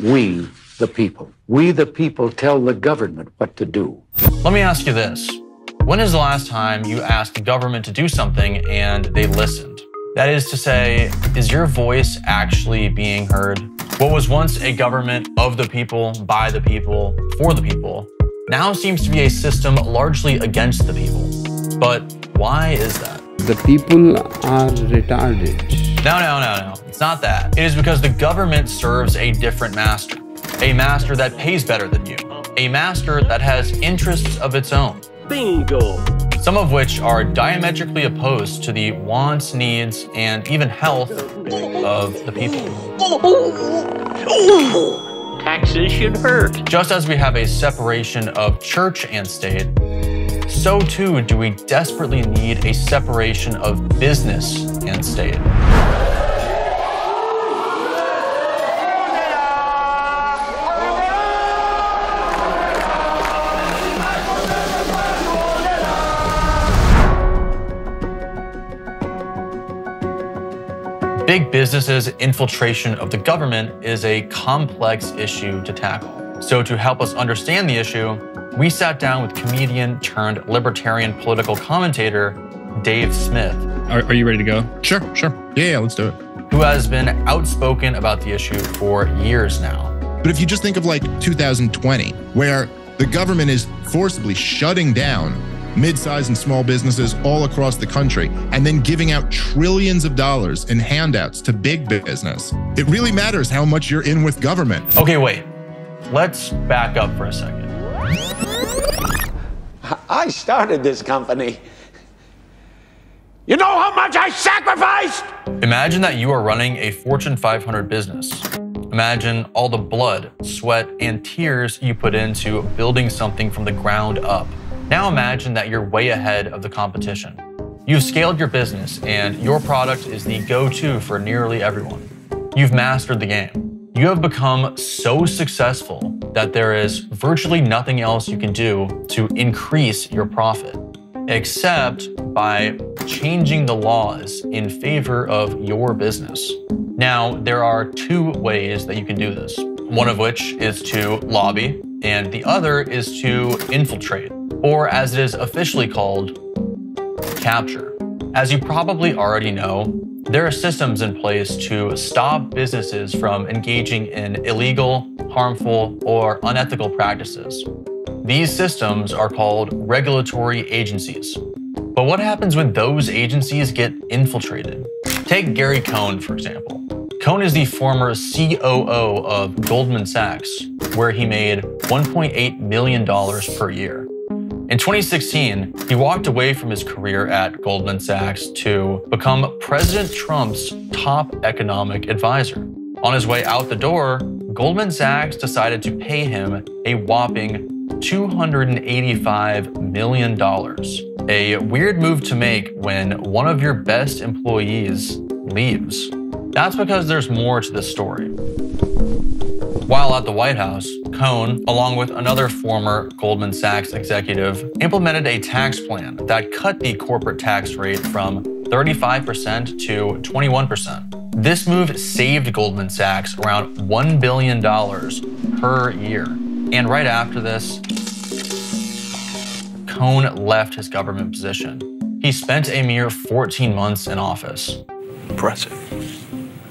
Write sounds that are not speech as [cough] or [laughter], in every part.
We, the people. We, the people, tell the government what to do. Let me ask you this. When is the last time you asked the government to do something and they listened? That is to say, is your voice actually being heard? What was once a government of the people, by the people, for the people, now seems to be a system largely against the people. But why is that? The people are retarded. No, no, no, no. It's not that. It is because the government serves a different master. A master that pays better than you. A master that has interests of its own. Bingo! Some of which are diametrically opposed to the wants, needs, and even health of the people. Taxes should hurt. Just as we have a separation of church and state, so too do we desperately need a separation of business and state. Big businesses' infiltration of the government is a complex issue to tackle. So, to help us understand the issue, we sat down with comedian turned libertarian political commentator Dave Smith. Are, are, you ready to go? Sure, sure. Yeah, yeah, let's do it. Who has been outspoken about the issue for years now. But if you just think of like 2020, where the government is forcibly shutting down mid-sized and small businesses all across the country, and then giving out trillions of dollars in handouts to big business. It really matters how much you're in with government. Okay, wait. Let's back up for a second. I started this company. You know how much I sacrificed? Imagine that you are running a Fortune 500 business. Imagine all the blood, sweat, and tears you put into building something from the ground up. Now imagine that you're way ahead of the competition. You've scaled your business and your product is the go-to for nearly everyone. You've mastered the game. You have become so successful that there is virtually nothing else you can do to increase your profit, except by changing the laws in favor of your business. Now, there are two ways that you can do this, one of which is to lobby, and the other is to infiltrate or as it is officially called, capture. As you probably already know, there are systems in place to stop businesses from engaging in illegal, harmful, or unethical practices. These systems are called regulatory agencies. But what happens when those agencies get infiltrated? Take Gary Cohn, for example. Cohn is the former COO of Goldman Sachs, where he made $1.8 million per year. In 2016, he walked away from his career at Goldman Sachs to become President Trump's top economic advisor. On his way out the door, Goldman Sachs decided to pay him a whopping $285 million. A weird move to make when one of your best employees leaves. That's because there's more to this story. While at the White House, Cohn, along with another former Goldman Sachs executive, implemented a tax plan that cut the corporate tax rate from 35% to 21%. This move saved Goldman Sachs around $1 billion per year. And right after this, Cohn left his government position. He spent a mere 14 months in office. Impressive.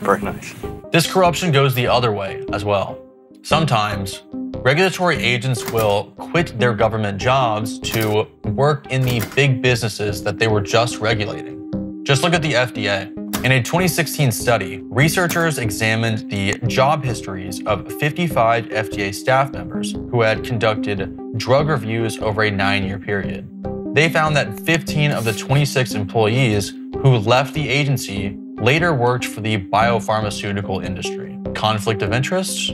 Very nice. This corruption goes the other way as well. Sometimes, regulatory agents will quit their government jobs to work in the big businesses that they were just regulating. Just look at the FDA. In a 2016 study, researchers examined the job histories of 55 FDA staff members who had conducted drug reviews over a nine year period. They found that 15 of the 26 employees who left the agency later worked for the biopharmaceutical industry. Conflict of interest?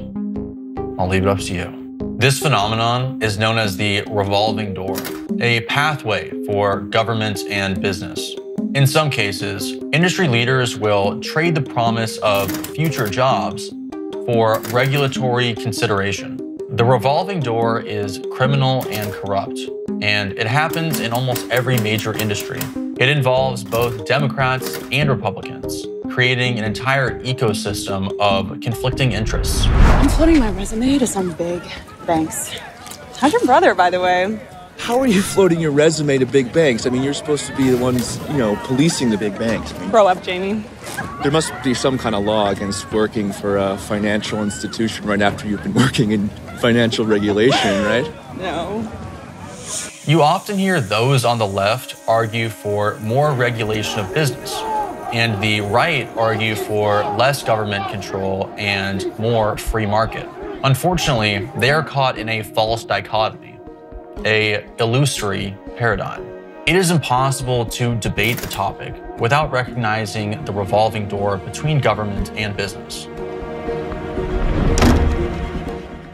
I'll leave it up to you. This phenomenon is known as the revolving door, a pathway for government and business. In some cases, industry leaders will trade the promise of future jobs for regulatory consideration. The revolving door is criminal and corrupt, and it happens in almost every major industry. It involves both Democrats and Republicans. Creating an entire ecosystem of conflicting interests. I'm floating my resume to some big banks. How's your brother, by the way? How are you floating your resume to big banks? I mean, you're supposed to be the ones, you know, policing the big banks. I mean, Grow up, Jamie. there must be some kind of law against working for a financial institution right after you've been working in financial regulation, right? No. You often hear those on the left argue for more regulation of business, and the right argue for less government control and more free market. Unfortunately, they are caught in a false dichotomy, a illusory paradigm. It is impossible to debate the topic without recognizing the revolving door between government and business.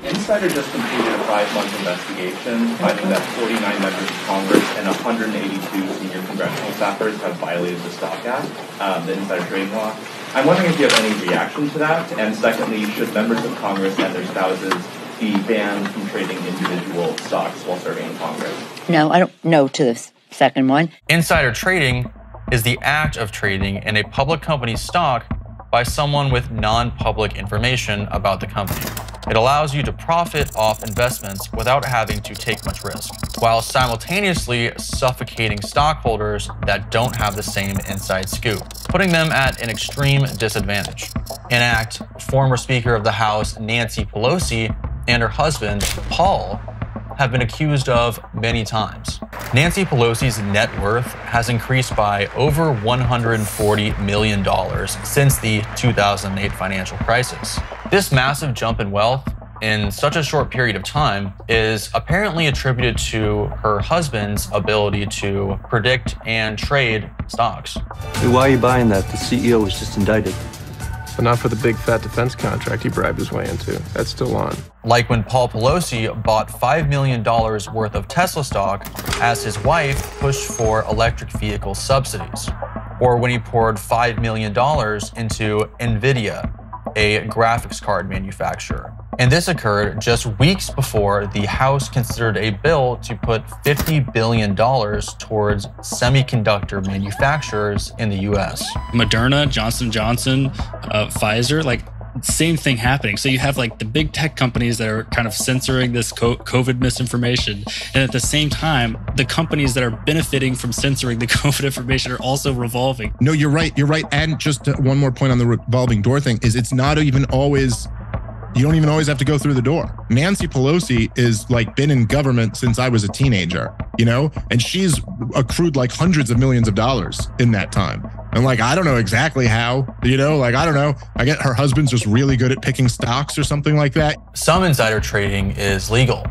Insider just completed a five-month investigation finding that 49 members of Congress and 182 senior congressional staffers have violated the Stock Act, um, the insider trading law. I'm wondering if you have any reaction to that, and secondly, should members of Congress and their spouses be banned from trading individual stocks while serving in Congress? No, I don't know to the second one. Insider trading is the act of trading in a public company's stock by someone with non public information about the company. It allows you to profit off investments without having to take much risk, while simultaneously suffocating stockholders that don't have the same inside scoop, putting them at an extreme disadvantage. In act, former Speaker of the House Nancy Pelosi and her husband, Paul, have been accused of many times. Nancy Pelosi's net worth has increased by over $140 million since the 2008 financial crisis. This massive jump in wealth in such a short period of time is apparently attributed to her husband's ability to predict and trade stocks. Hey, why are you buying that? The CEO was just indicted. But not for the big fat defense contract he bribed his way into. That's still on. Like when Paul Pelosi bought $5 million worth of Tesla stock as his wife pushed for electric vehicle subsidies. Or when he poured $5 million into NVIDIA, a graphics card manufacturer. And this occurred just weeks before the House considered a bill to put $50 billion towards semiconductor manufacturers in the US. Moderna, Johnson Johnson, uh, Pfizer, like same thing happening. So you have like the big tech companies that are kind of censoring this COVID misinformation. And at the same time, the companies that are benefiting from censoring the [laughs] COVID information are also revolving. No, you're right. You're right. And just one more point on the revolving door thing is it's not even always you don't even always have to go through the door. Nancy Pelosi is like been in government since I was a teenager, you know, and she's accrued like hundreds of millions of dollars in that time. And like, I don't know exactly how, you know, like, I don't know. I get her husband's just really good at picking stocks or something like that. Some insider trading is legal,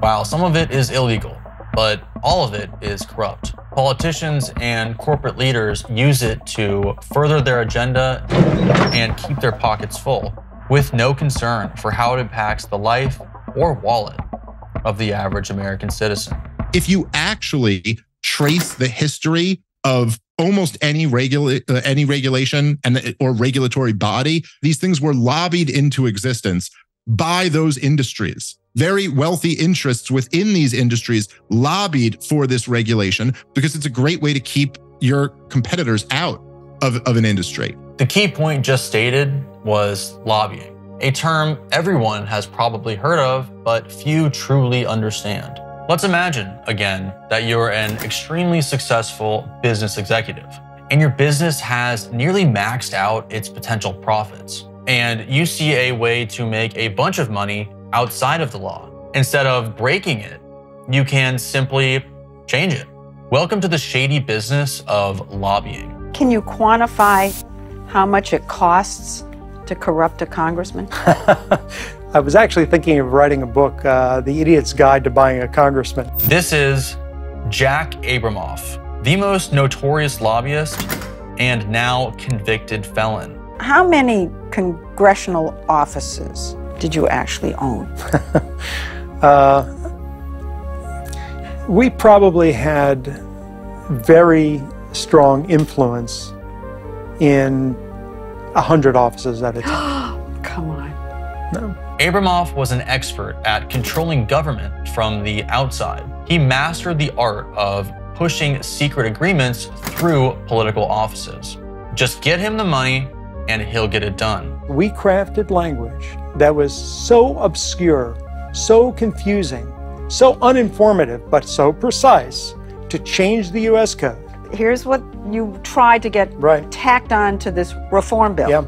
while some of it is illegal, but all of it is corrupt. Politicians and corporate leaders use it to further their agenda and keep their pockets full with no concern for how it impacts the life or wallet of the average American citizen. If you actually trace the history of almost any regula- uh, any regulation and or regulatory body, these things were lobbied into existence by those industries. Very wealthy interests within these industries lobbied for this regulation because it's a great way to keep your competitors out of, of an industry. The key point just stated was lobbying, a term everyone has probably heard of, but few truly understand. Let's imagine, again, that you're an extremely successful business executive, and your business has nearly maxed out its potential profits, and you see a way to make a bunch of money outside of the law. Instead of breaking it, you can simply change it. Welcome to the shady business of lobbying. Can you quantify how much it costs to corrupt a congressman? [laughs] I was actually thinking of writing a book, uh, The Idiot's Guide to Buying a Congressman. This is Jack Abramoff, the most notorious lobbyist and now convicted felon. How many congressional offices did you actually own? [laughs] uh, we probably had very strong influence in a hundred offices at a time. [gasps] Come on. No. Abramoff was an expert at controlling government from the outside. He mastered the art of pushing secret agreements through political offices. Just get him the money and he'll get it done. We crafted language that was so obscure, so confusing, so uninformative, but so precise to change the US code. Here's what you tried to get right. tacked on to this reform bill. Yeah.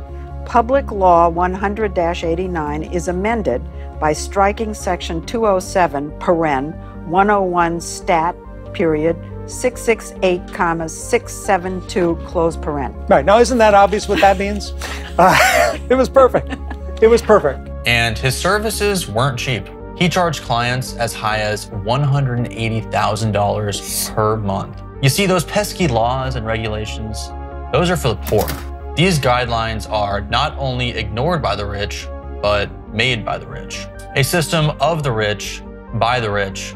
Public Law 100 89 is amended by striking Section 207, paren, 101 stat, period, 668, comma, 672, close paren. Right. Now, isn't that obvious what that means? [laughs] Uh, [laughs] it was perfect. It was perfect. And his services weren't cheap. He charged clients as high as $180,000 per month. You see, those pesky laws and regulations, those are for the poor. These guidelines are not only ignored by the rich, but made by the rich. A system of the rich, by the rich,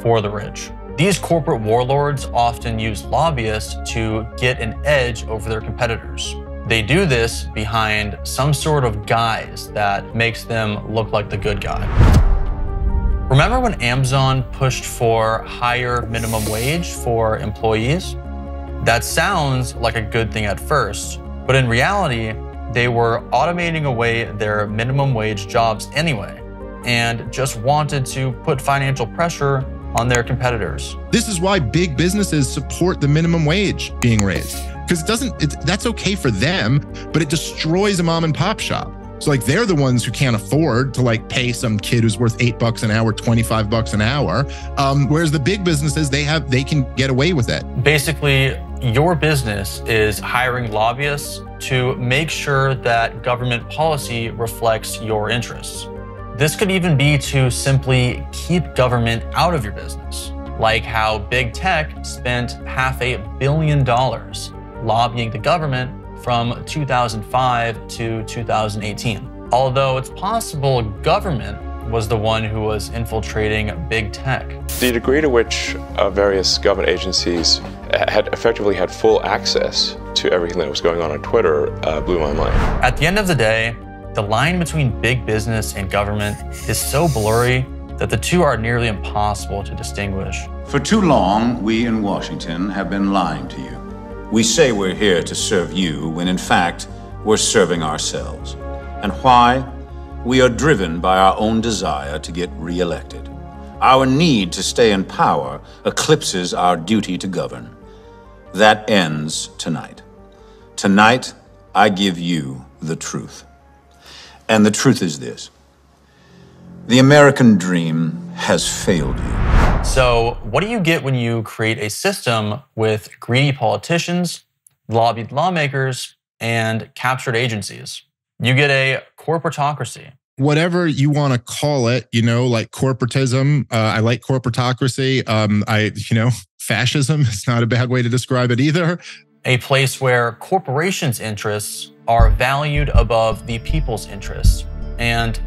for the rich. These corporate warlords often use lobbyists to get an edge over their competitors. They do this behind some sort of guise that makes them look like the good guy. Remember when Amazon pushed for higher minimum wage for employees? That sounds like a good thing at first, but in reality, they were automating away their minimum wage jobs anyway and just wanted to put financial pressure on their competitors. This is why big businesses support the minimum wage being raised because it doesn't it, that's okay for them, but it destroys a mom and pop shop. So like they're the ones who can't afford to like pay some kid who's worth eight bucks an hour, 25 bucks an hour. Um, whereas the big businesses, they have they can get away with it. Basically, your business is hiring lobbyists to make sure that government policy reflects your interests. This could even be to simply keep government out of your business, like how big tech spent half a billion dollars lobbying the government from 2005 to 2018. Although it's possible government was the one who was infiltrating big tech. The degree to which uh, various government agencies had effectively had full access to everything that was going on on Twitter uh, blew my mind. At the end of the day, the line between big business and government is so blurry that the two are nearly impossible to distinguish. For too long, we in Washington have been lying to you. We say we're here to serve you when in fact we're serving ourselves. And why? We are driven by our own desire to get reelected. Our need to stay in power eclipses our duty to govern. That ends tonight. Tonight, I give you the truth. And the truth is this the American dream has failed you. So, what do you get when you create a system with greedy politicians, lobbied lawmakers, and captured agencies? You get a corporatocracy. Whatever you want to call it, you know, like corporatism. Uh, I like corporatocracy. Um, I, you know, [laughs] fascism is not a bad way to describe it either. A place where corporations' interests are valued above the people's interests, and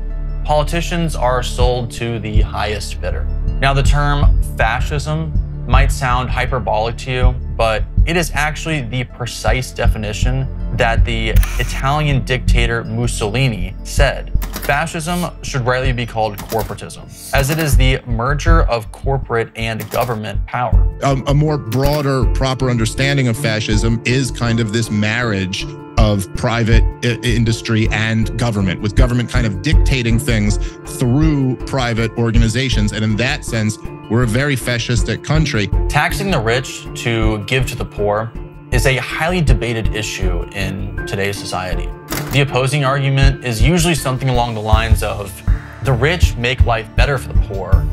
politicians are sold to the highest bidder. Now, the term fascism might sound hyperbolic to you, but it is actually the precise definition that the Italian dictator Mussolini said. Fascism should rightly be called corporatism, as it is the merger of corporate and government power. Um, a more broader, proper understanding of fascism is kind of this marriage of private industry and government, with government kind of dictating things through private organizations. And in that sense, we're a very fascistic country. Taxing the rich to give to the poor is a highly debated issue in today's society. The opposing argument is usually something along the lines of the rich make life better for the poor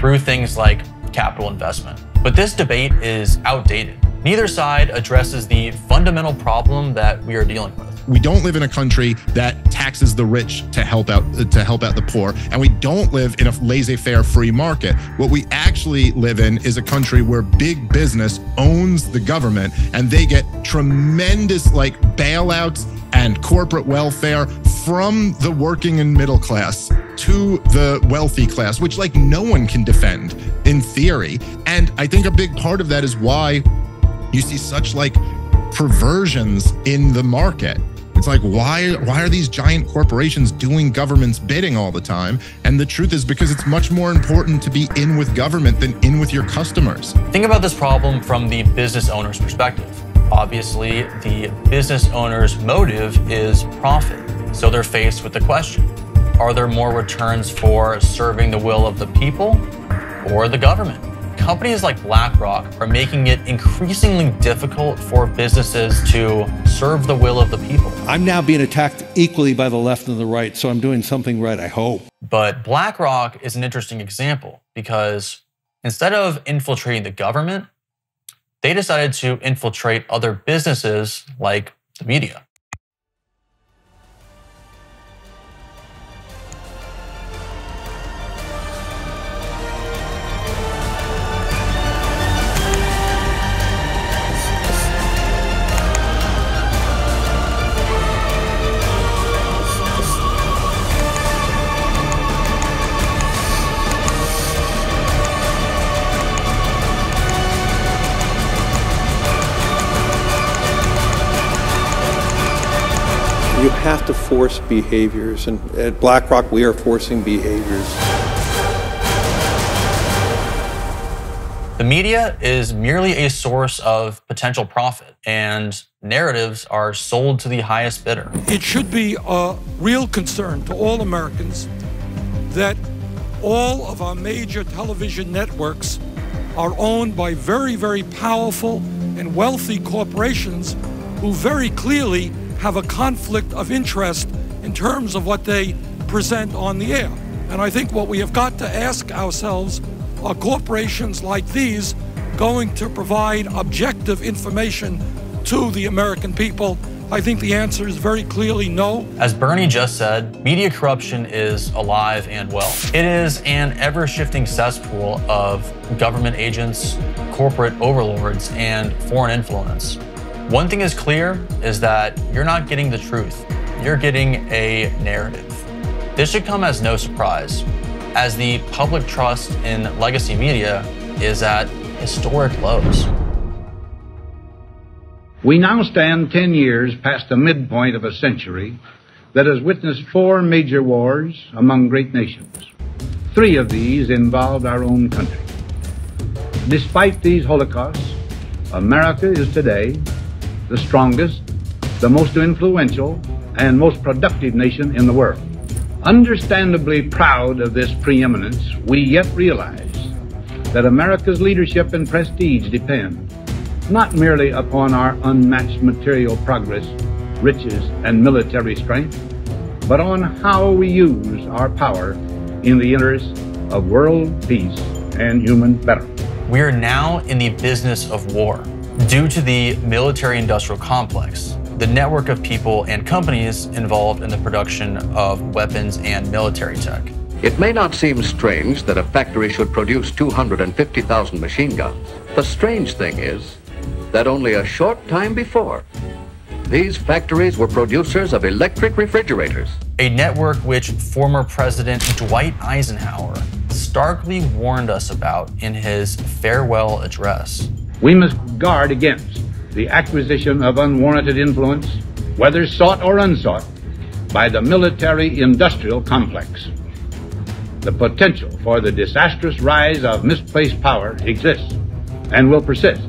through things like capital investment. But this debate is outdated. Neither side addresses the fundamental problem that we are dealing with. We don't live in a country that taxes the rich to help out to help out the poor, and we don't live in a laissez-faire free market. What we actually live in is a country where big business owns the government and they get tremendous like bailouts and corporate welfare from the working and middle class to the wealthy class, which like no one can defend in theory. And I think a big part of that is why you see such like perversions in the market. It's like why why are these giant corporations doing government's bidding all the time? And the truth is because it's much more important to be in with government than in with your customers. Think about this problem from the business owner's perspective. Obviously, the business owner's motive is profit. So they're faced with the question Are there more returns for serving the will of the people or the government? Companies like BlackRock are making it increasingly difficult for businesses to serve the will of the people. I'm now being attacked equally by the left and the right, so I'm doing something right, I hope. But BlackRock is an interesting example because instead of infiltrating the government, they decided to infiltrate other businesses like the media. Have to force behaviors, and at BlackRock, we are forcing behaviors. The media is merely a source of potential profit, and narratives are sold to the highest bidder. It should be a real concern to all Americans that all of our major television networks are owned by very, very powerful and wealthy corporations who very clearly have a conflict of interest in terms of what they present on the air. And I think what we have got to ask ourselves are corporations like these going to provide objective information to the American people? I think the answer is very clearly no. As Bernie just said, media corruption is alive and well. It is an ever shifting cesspool of government agents, corporate overlords, and foreign influence. One thing is clear is that you're not getting the truth. You're getting a narrative. This should come as no surprise, as the public trust in legacy media is at historic lows. We now stand 10 years past the midpoint of a century that has witnessed four major wars among great nations. Three of these involved our own country. Despite these holocausts, America is today the strongest, the most influential, and most productive nation in the world. Understandably proud of this preeminence, we yet realize that America's leadership and prestige depend not merely upon our unmatched material progress, riches, and military strength, but on how we use our power in the interest of world peace and human betterment. We are now in the business of war. Due to the military industrial complex, the network of people and companies involved in the production of weapons and military tech. It may not seem strange that a factory should produce 250,000 machine guns. The strange thing is that only a short time before, these factories were producers of electric refrigerators. A network which former President Dwight Eisenhower starkly warned us about in his farewell address. We must guard against the acquisition of unwarranted influence, whether sought or unsought, by the military industrial complex. The potential for the disastrous rise of misplaced power exists and will persist.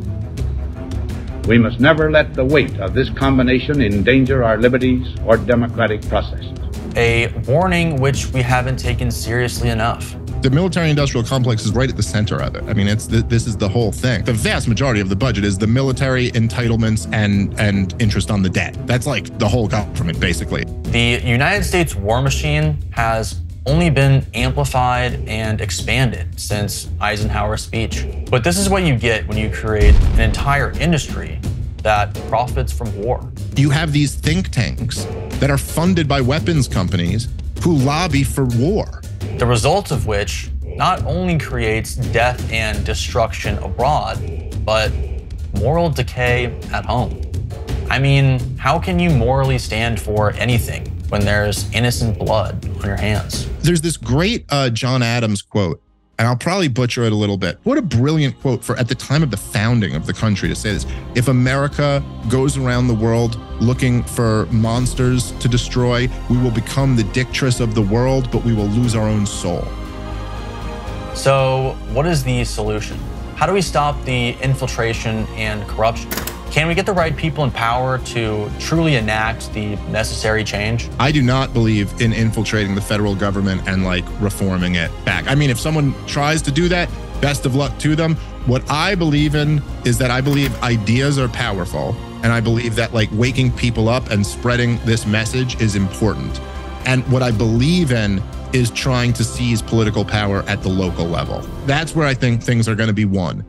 We must never let the weight of this combination endanger our liberties or democratic processes. A warning which we haven't taken seriously enough. The military industrial complex is right at the center of it. I mean, it's the, this is the whole thing. The vast majority of the budget is the military entitlements and and interest on the debt. That's like the whole government basically. The United States war machine has only been amplified and expanded since Eisenhower's speech. But this is what you get when you create an entire industry that profits from war. You have these think tanks that are funded by weapons companies who lobby for war. The result of which not only creates death and destruction abroad, but moral decay at home. I mean, how can you morally stand for anything when there's innocent blood on your hands? There's this great uh, John Adams quote, and I'll probably butcher it a little bit. What a brilliant quote for at the time of the founding of the country to say this. If America goes around the world looking for monsters to destroy, we will become the dictress of the world, but we will lose our own soul. So, what is the solution? How do we stop the infiltration and corruption? Can we get the right people in power to truly enact the necessary change? I do not believe in infiltrating the federal government and like reforming it back. I mean, if someone tries to do that, best of luck to them. What I believe in is that I believe ideas are powerful. And I believe that like waking people up and spreading this message is important. And what I believe in is trying to seize political power at the local level. That's where I think things are going to be won.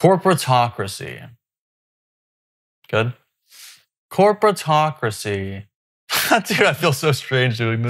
Corporatocracy. Good. Corporatocracy. [laughs] Dude, I feel so strange doing this.